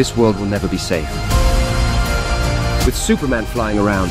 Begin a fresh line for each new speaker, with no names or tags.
This world will never be safe. With Superman flying around,